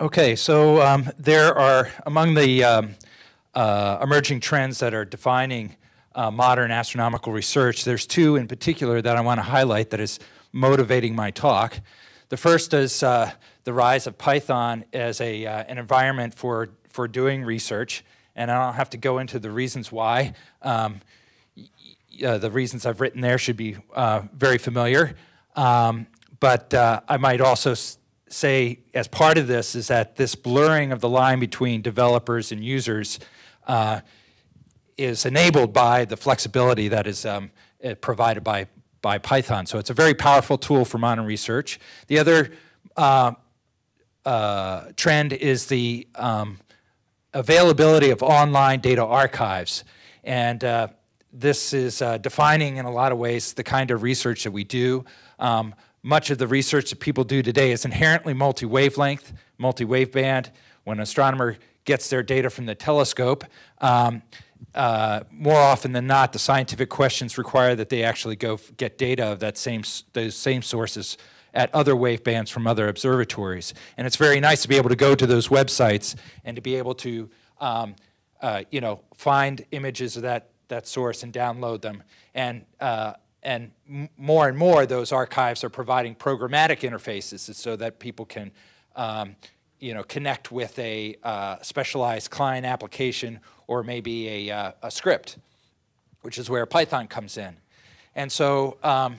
Okay, so um, there are among the um, uh, emerging trends that are defining uh, modern astronomical research, there's two in particular that I want to highlight that is motivating my talk. The first is uh, the rise of Python as a, uh, an environment for, for doing research, and I don't have to go into the reasons why. Um, uh, the reasons I've written there should be uh, very familiar. Um, but I might also say as part of this is that this blurring of the line between developers and users uh, is enabled by the flexibility that is um, eh, provided by, by Python. So it's a very powerful tool for modern research. The other uh, uh, trend is the um, availability of online data archives. And uh, this is uh, defining in a lot of ways the kind of research that we do. Um, much of the research that people do today is inherently multi-wavelength, multi-waveband. When an astronomer gets their data from the telescope, um, uh, more often than not, the scientific questions require that they actually go get data of that same, those same sources at other wavebands from other observatories. And it's very nice to be able to go to those websites and to be able to, um, uh, you know, find images of that, that source and download them. And uh, and more and more those archives are providing programmatic interfaces so that people can um, you know, connect with a uh, specialized client application or maybe a, uh, a, script, which is where Python comes in. And so um,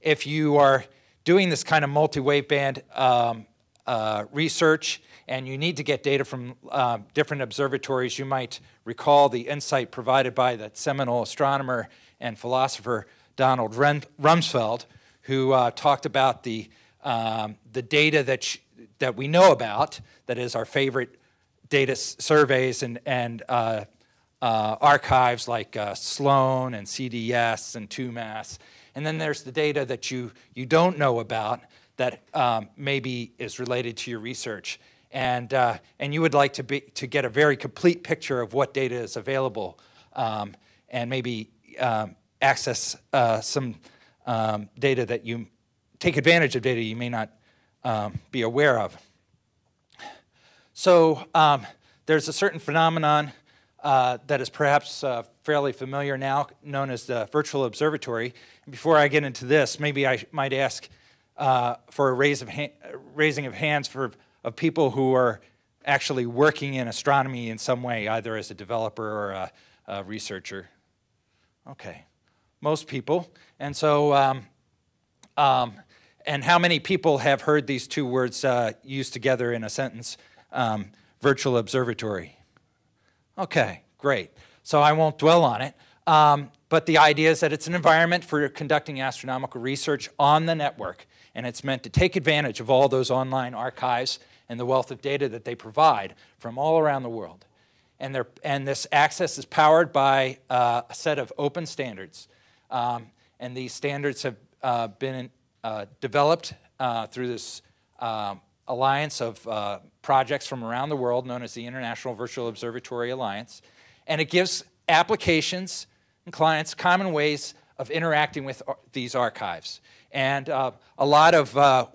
if you are doing this kind of multi-waveband um, uh, research and you need to get data from uh, different observatories, you might recall the insight provided by that seminal astronomer and philosopher Donald Rumsfeld, who uh, talked about the, um, the data that, that we know about, that is our favorite data surveys and, and uh, uh, archives like uh, Sloan and CDS and 2MASS. And then there's the data that you, you don't know about that um, maybe is related to your research. And, uh, and you would like to, be, to get a very complete picture of what data is available um, and maybe um, access uh, some um, data that you take advantage of data you may not um, be aware of. So um, there's a certain phenomenon uh, that is perhaps uh, fairly familiar now, known as the virtual observatory. Before I get into this, maybe I might ask uh, for a raise of raising of hands for of people who are actually working in astronomy in some way, either as a developer or a, a researcher. Okay most people. And so, um, um, and how many people have heard these two words uh, used together in a sentence? Um, virtual observatory. Okay, great. So I won't dwell on it. Um, but the idea is that it's an environment for conducting astronomical research on the network, and it's meant to take advantage of all those online archives and the wealth of data that they provide from all around the world. And, and this access is powered by uh, a set of open standards um, and these standards have uh, been uh, developed uh, through this um, alliance of uh, projects from around the world known as the International Virtual Observatory Alliance. And it gives applications and clients common ways of interacting with these archives. And uh, a lot of uh,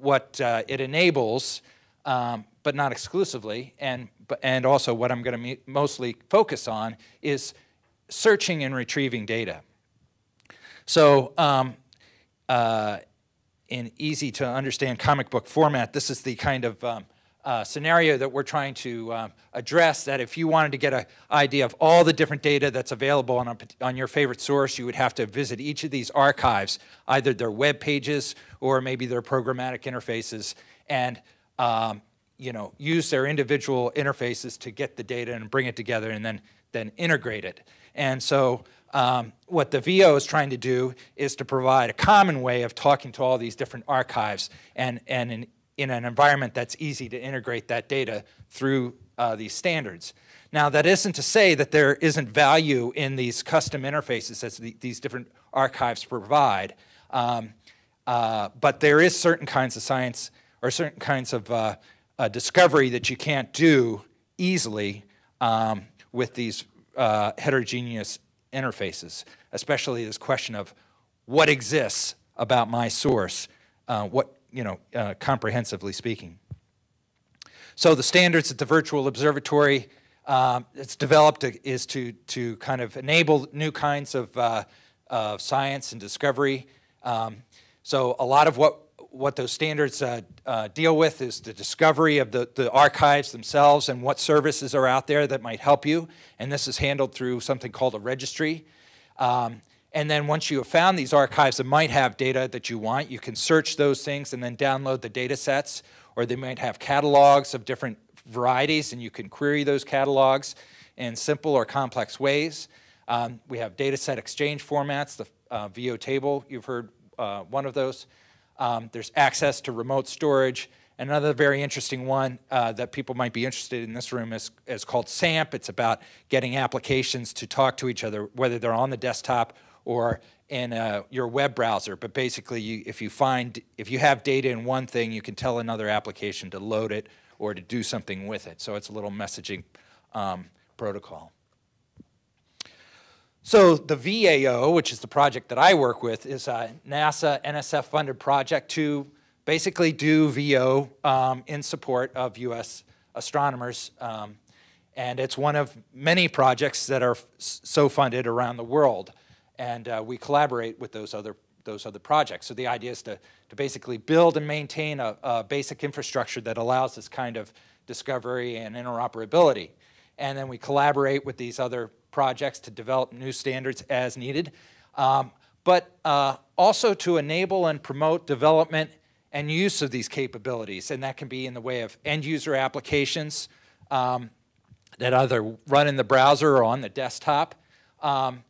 what it enables, um, but not exclusively, and, and also what I'm going to mostly focus on, is searching and retrieving data. So um, uh, in easy to understand comic book format, this is the kind of um, uh, scenario that we're trying to um, address that if you wanted to get an idea of all the different data that's available on, a, on your favorite source, you would have to visit each of these archives, either their web pages or maybe their programmatic interfaces, and um, you know, use their individual interfaces to get the data and bring it together and then, then integrate it. And so um, what the VO is trying to do is to provide a common way of talking to all these different archives and, and in, in an environment that's easy to integrate that data through uh, these standards. Now, that isn't to say that there isn't value in these custom interfaces that the, these different archives provide, um, uh, but there is certain kinds of science or certain kinds of uh, uh discovery that you can't do easily um, with these uh, heterogeneous interfaces, especially this question of what exists about my source, uh, what, you know, uh, comprehensively speaking. so the standards that the Virtual Observatory um, it's developed is to, to kind of enable new kinds of, uh, of science and discovery. Um, so a lot of what, what those standards uh, uh, deal with is the discovery of the, the archives themselves and what services are out there that might help you. And this is handled through something called a registry. Um, and then once you have found these archives that might have data that you want, you can search those things and then download the data sets. Or they might have catalogs of different varieties, and you can query those catalogs in simple or complex ways. Um, we have data set exchange formats, the uh, VO table, you've heard uh, one of those. Um, there's access to remote storage. Another very interesting one uh, that people might be interested in this room is, is called SAMP. It's about getting applications to talk to each other, whether they're on the desktop or in uh, your web browser. But basically, you, if you find, if you have data in one thing, you can tell another application to load it or to do something with it. So it's a little messaging um, protocol. So the VAO, which is the project that I work with, is a NASA NSF funded project to basically do VO um, in support of US astronomers. Um, and it's one of many projects that are so funded around the world. And uh, we collaborate with those other those other projects. So the idea is to, to basically build and maintain a, a basic infrastructure that allows this kind of discovery and interoperability. And then we collaborate with these other projects to develop new standards as needed, um, but uh, also to enable and promote development and use of these capabilities. And that can be in the way of end user applications um, that either run in the browser or on the desktop. Um,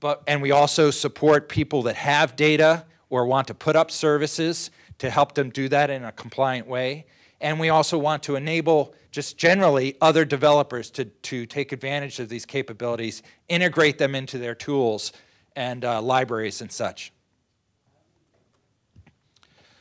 but, and we also support people that have data or want to put up services to help them do that in a compliant way. And we also want to enable just generally other developers to, to take advantage of these capabilities, integrate them into their tools and uh, libraries and such.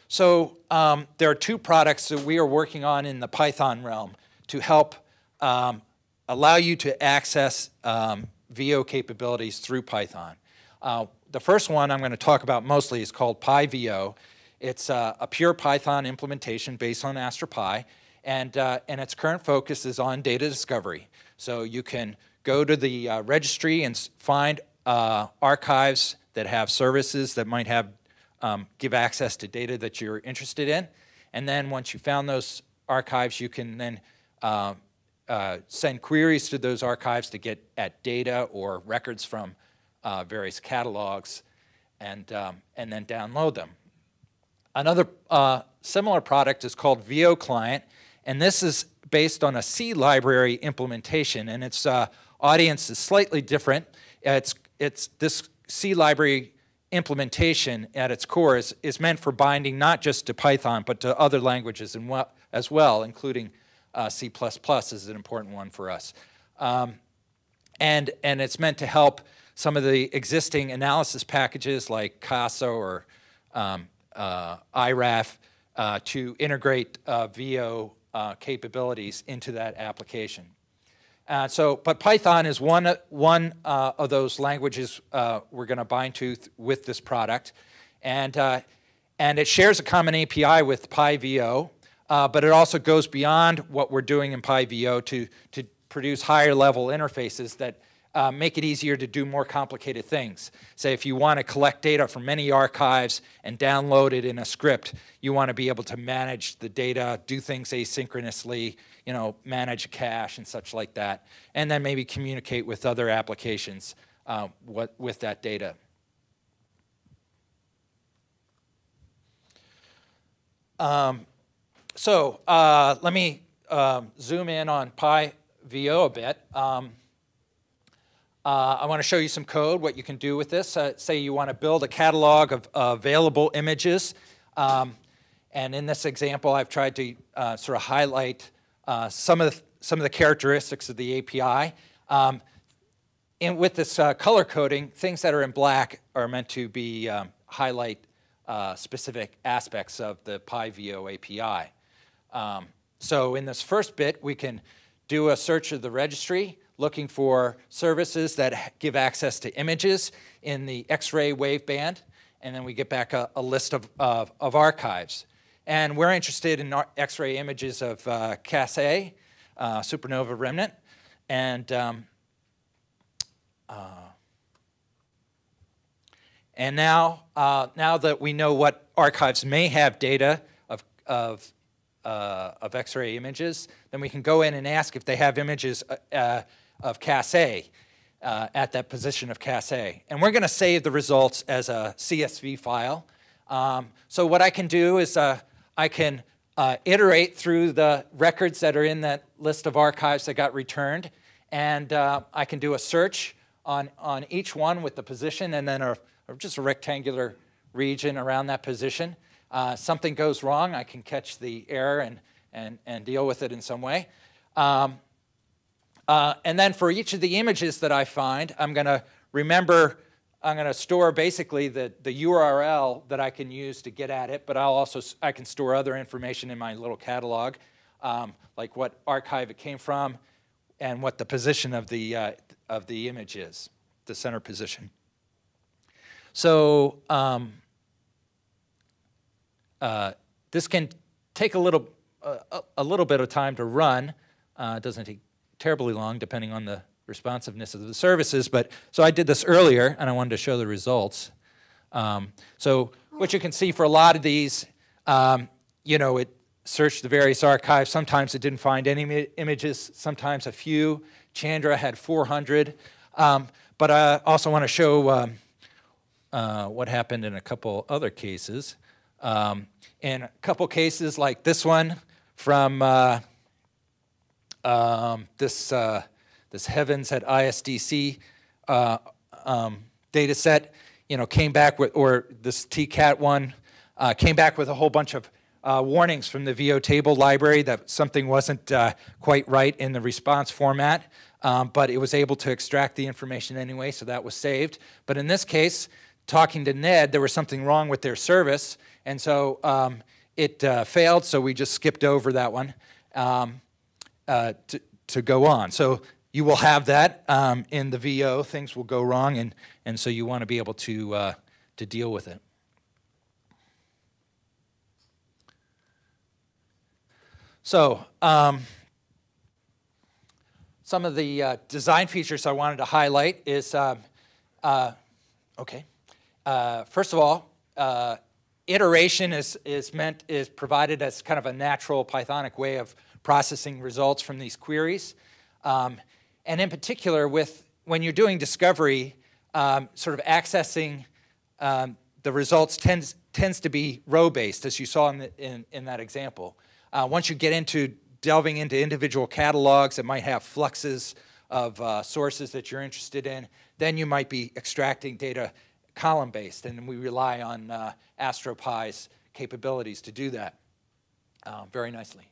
So um, there are two products that we are working on in the Python realm to help um, allow you to access um, VO capabilities through Python. Uh, the first one I'm going to talk about mostly is called PyVO. It's uh, a pure Python implementation based on AstroPy, and, uh, and its current focus is on data discovery. So you can go to the uh, registry and find uh, archives that have services that might have um, give access to data that you're interested in. And then once you found those archives, you can then uh, uh, send queries to those archives to get at data or records from uh, various catalogs and, um, and then download them. Another uh, similar product is called VOClient, and this is based on a C library implementation, and its uh, audience is slightly different. It's, it's this C library implementation at its core is, is meant for binding not just to Python, but to other languages as well, including uh, C++ is an important one for us. Um, and, and it's meant to help some of the existing analysis packages like CASA or um, uh, IRAF uh, to integrate uh, VO uh, capabilities into that application. Uh, so, but Python is one, one uh, of those languages we're going to bind to with this product. And, and it shares a common API with PyVO, uh, but it also goes beyond what we're doing in PyVO to, to produce higher level interfaces that uh, make it easier to do more complicated things. Say if you want to collect data from many archives and download it in a script, you want to be able to manage the data, do things asynchronously, you know, manage cache and such like that, and then maybe communicate with other applications uh, what, with that data. Um, so uh, let me um, zoom in on PyVO a bit. Um, uh, I want to show you some code, what you can do with this. Uh, say you want to build a catalog of available images. Um, and in this example, I've tried to uh, sort of highlight uh, some, of the, some of the characteristics of the API. Um, and with this uh, color coding, things that are in black are meant to be um, highlight specific aspects of the PyVO API. Um, so in this first bit, we can do a search of the registry, looking for services that give access to images in the X-ray waveband, and then we get back a, a list of, of, of, archives. And we're interested in X-ray images of uh, Cas A, uh, supernova remnant. And, um, uh, and now, uh, now that we know what archives may have data of, of, uh, of X-ray images, then we can go in and ask if they have images uh, of Cas A at that position of Cas A. And we're going to save the results as a CSV file. Um, so what I can do is I can uh, iterate through the records that are in that list of archives that got returned, and uh, I can do a search on, on each one with the position and then a, just a rectangular region around that position. Uh, something goes wrong, I can catch the error and, and, and deal with it in some way. Um, uh, and then for each of the images that I find, I'm going to remember I'm going to store basically the, the URL that I can use to get at it, but I'll also, I can store other information in my little catalog, um, like what archive it came from and what the position of the, uh, of the image is, the center position. So um, uh, this can take a little, uh, a little bit of time to run. Uh, it doesn't take terribly long depending on the responsiveness of the services. But so I did this earlier, and I wanted to show the results. Um, so what you can see for a lot of these, um, you know, it searched the various archives. Sometimes it didn't find any images, sometimes a few. Chandra had 400. Um, but I also want to show um, uh, what happened in a couple other cases. Um, in a couple cases like this one from uh, um, this uh, this Heavens at ISDC uh, um, data set, you know, came back with, or this TCAT one, uh, came back with a whole bunch of uh, warnings from the VO table library that something wasn't uh, quite right in the response format, um, but it was able to extract the information anyway, so that was saved. But in this case, talking to NED, there was something wrong with their service, and so um, it uh, failed, so we just skipped over that one. Um, uh, to, to go on. So you will have that um, in the VO. Things will go wrong, and, and so you want to be able to, uh, to deal with it. So, um, some of the uh, design features I wanted to highlight is, um, uh, okay, uh, first of all, uh, iteration is, is meant, is provided as kind of a natural Pythonic way of processing results from these queries. Um, and in particular with when you're doing discovery, um, sort of accessing um, the results tends, tends to be row-based, as you saw in, the, in, in that example. Uh, once you get into delving into individual catalogs that might have fluxes of uh, sources that you're interested in, then you might be extracting data column-based, and we rely on uh, AstroPy's capabilities to do that uh, very nicely.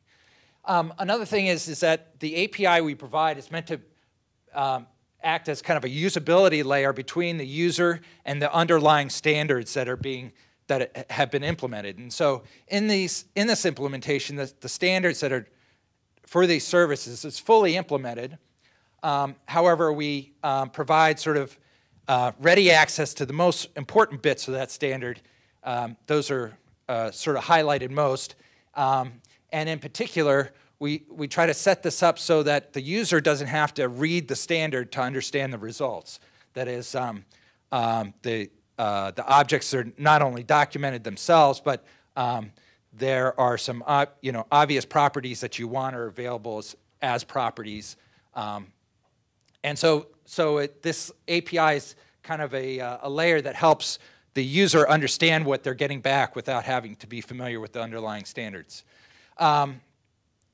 Um, another thing is, is that the API we provide is meant to um, act as kind of a usability layer between the user and the underlying standards that are being that have been implemented. And so in these in this implementation, the, the standards that are for these services is fully implemented. Um, however, we um, provide sort of uh, ready access to the most important bits of that standard. Um, those are uh, sort of highlighted most. Um, and in particular, we, we try to set this up so that the user doesn't have to read the standard to understand the results. That is, um, um, the, uh, the objects are not only documented themselves, but um, there are some uh, you know, obvious properties that you want are available as, as properties. Um, and so, so it, this API is kind of a, uh, a layer that helps the user understand what they're getting back without having to be familiar with the underlying standards. Um,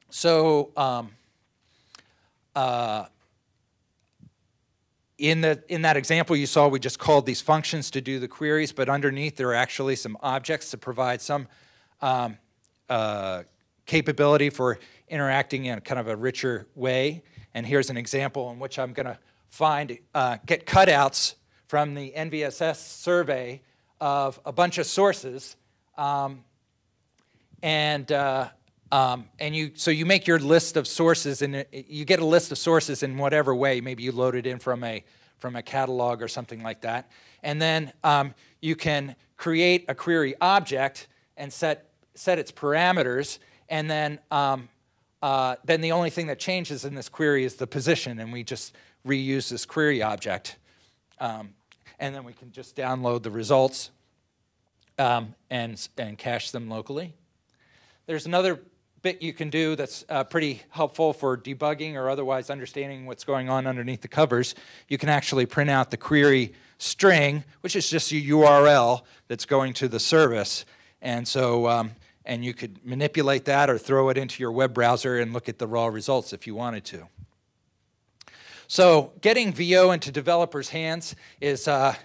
so um, uh, in, the, in that example you saw, we just called these functions to do the queries, but underneath there are actually some objects to provide some um, uh, capability for interacting in kind of a richer way. And here's an example in which I'm going to find, uh, get cutouts from the NVSS survey of a bunch of sources. Um, and uh, um, and you, so you make your list of sources, and you get a list of sources in whatever way. Maybe you load it in from a from a catalog or something like that, and then um, you can create a query object and set set its parameters, and then um, uh, then the only thing that changes in this query is the position, and we just reuse this query object. Um, and then we can just download the results um, and, and cache them locally. There's another bit you can do that's uh, pretty helpful for debugging or otherwise understanding what's going on underneath the covers. You can actually print out the query string, which is just a URL that's going to the service. And so, um, and you could manipulate that or throw it into your web browser and look at the raw results if you wanted to. So getting VO into developers' hands is, uh,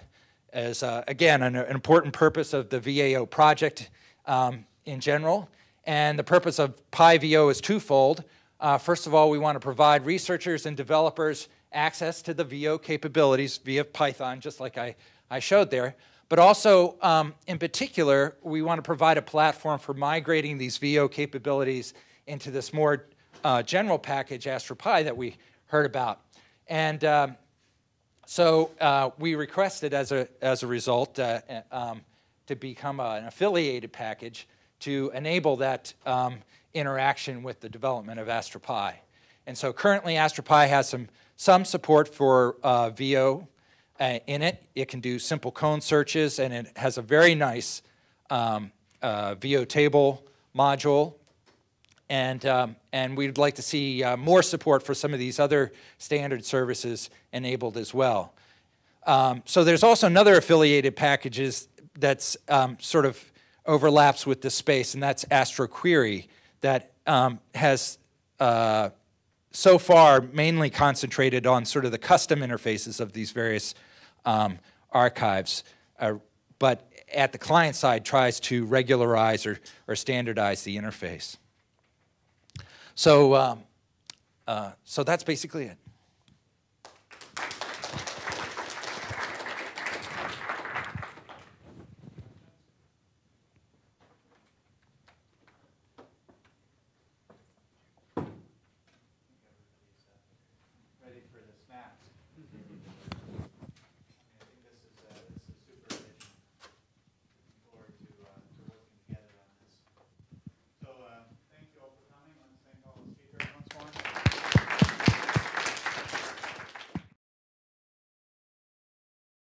is uh, again, an, an, important purpose of the VAO project um, in general. And the purpose of PyVO is twofold. Uh, first of all, we want to provide researchers and developers access to the VO capabilities via Python, just like I, I showed there. But also, um, in particular, we want to provide a platform for migrating these VO capabilities into this more uh, general package, AstroPy, that we heard about. And um, so uh, we requested, as a, as a result, uh, um, to become an affiliated package to enable that um, interaction with the development of AstroPy. And so currently, AstroPy has some, some support for uh, VO uh, in it. It can do simple cone searches, and it has a very nice um, uh, VO table module. And, um, and we'd like to see uh, more support for some of these other standard services enabled as well. Um, so there's also another affiliated packages that's um, sort of overlaps with this space, and that's AstroQuery that um, has uh, so far mainly concentrated on sort of the custom interfaces of these various um, archives, uh, but at the client side tries to regularize or, or standardize the interface. So, um, uh, so that's basically it.